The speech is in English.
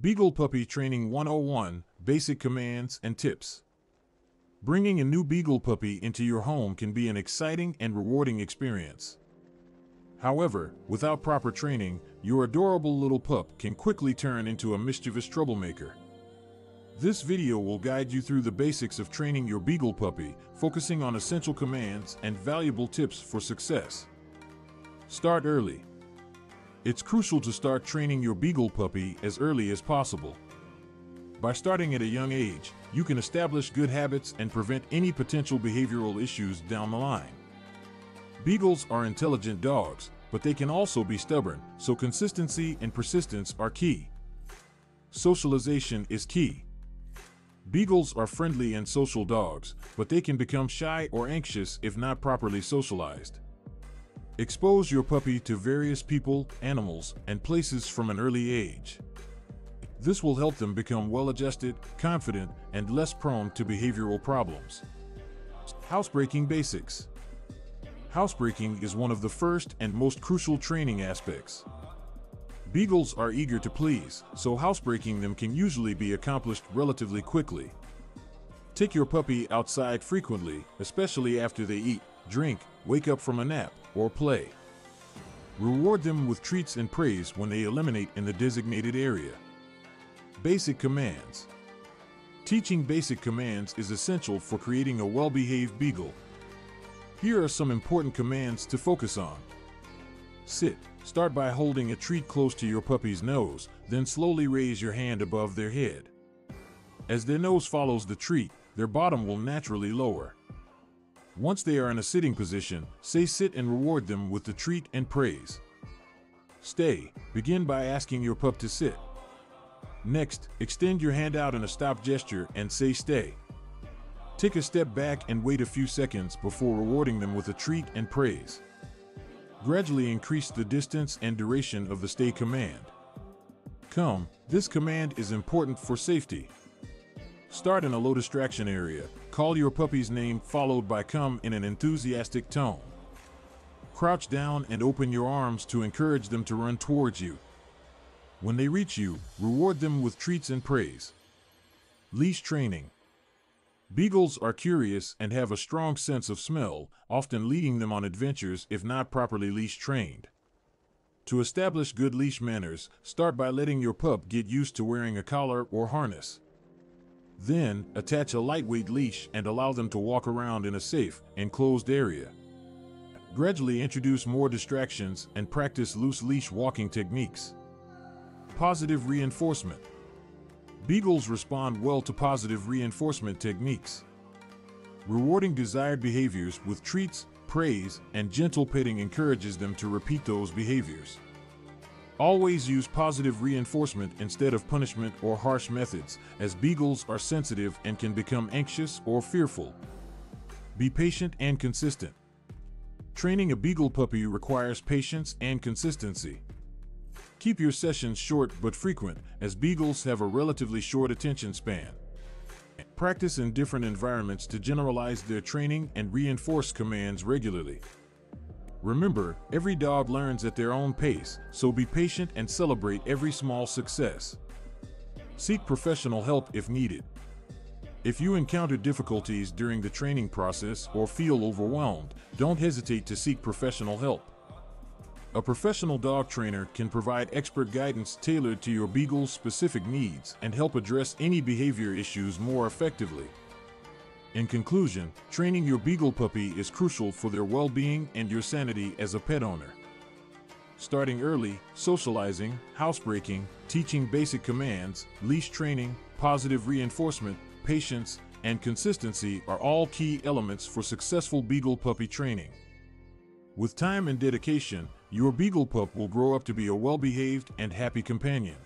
Beagle Puppy Training 101 Basic Commands and Tips. Bringing a new Beagle puppy into your home can be an exciting and rewarding experience. However, without proper training, your adorable little pup can quickly turn into a mischievous troublemaker. This video will guide you through the basics of training your Beagle puppy, focusing on essential commands and valuable tips for success. Start early. It's crucial to start training your Beagle puppy as early as possible. By starting at a young age, you can establish good habits and prevent any potential behavioral issues down the line. Beagles are intelligent dogs, but they can also be stubborn, so consistency and persistence are key. Socialization is key. Beagles are friendly and social dogs, but they can become shy or anxious if not properly socialized. Expose your puppy to various people, animals, and places from an early age. This will help them become well adjusted, confident, and less prone to behavioral problems. Housebreaking Basics Housebreaking is one of the first and most crucial training aspects. Beagles are eager to please, so housebreaking them can usually be accomplished relatively quickly. Take your puppy outside frequently, especially after they eat, drink, wake up from a nap, or play. Reward them with treats and praise when they eliminate in the designated area. Basic Commands Teaching basic commands is essential for creating a well-behaved beagle. Here are some important commands to focus on. Sit. Start by holding a treat close to your puppy's nose, then slowly raise your hand above their head. As their nose follows the treat, their bottom will naturally lower. Once they are in a sitting position, say sit and reward them with the treat and praise. Stay. Begin by asking your pup to sit. Next, extend your hand out in a stop gesture and say stay. Take a step back and wait a few seconds before rewarding them with a treat and praise. Gradually increase the distance and duration of the stay command. Come, this command is important for safety. Start in a low distraction area. Call your puppy's name followed by come in an enthusiastic tone. Crouch down and open your arms to encourage them to run towards you. When they reach you, reward them with treats and praise. Leash training. Beagles are curious and have a strong sense of smell, often leading them on adventures if not properly leash trained. To establish good leash manners, start by letting your pup get used to wearing a collar or harness. Then, attach a lightweight leash and allow them to walk around in a safe, enclosed area. Gradually introduce more distractions and practice loose leash walking techniques. Positive reinforcement. Beagles respond well to positive reinforcement techniques. Rewarding desired behaviors with treats, praise, and gentle petting encourages them to repeat those behaviors. Always use positive reinforcement instead of punishment or harsh methods, as beagles are sensitive and can become anxious or fearful. Be patient and consistent. Training a beagle puppy requires patience and consistency. Keep your sessions short but frequent, as beagles have a relatively short attention span. Practice in different environments to generalize their training and reinforce commands regularly. Remember, every dog learns at their own pace, so be patient and celebrate every small success. Seek professional help if needed. If you encounter difficulties during the training process or feel overwhelmed, don't hesitate to seek professional help. A professional dog trainer can provide expert guidance tailored to your Beagle's specific needs and help address any behavior issues more effectively. In conclusion, training your Beagle puppy is crucial for their well-being and your sanity as a pet owner. Starting early, socializing, housebreaking, teaching basic commands, leash training, positive reinforcement, patience, and consistency are all key elements for successful Beagle puppy training. With time and dedication, your Beagle pup will grow up to be a well-behaved and happy companion.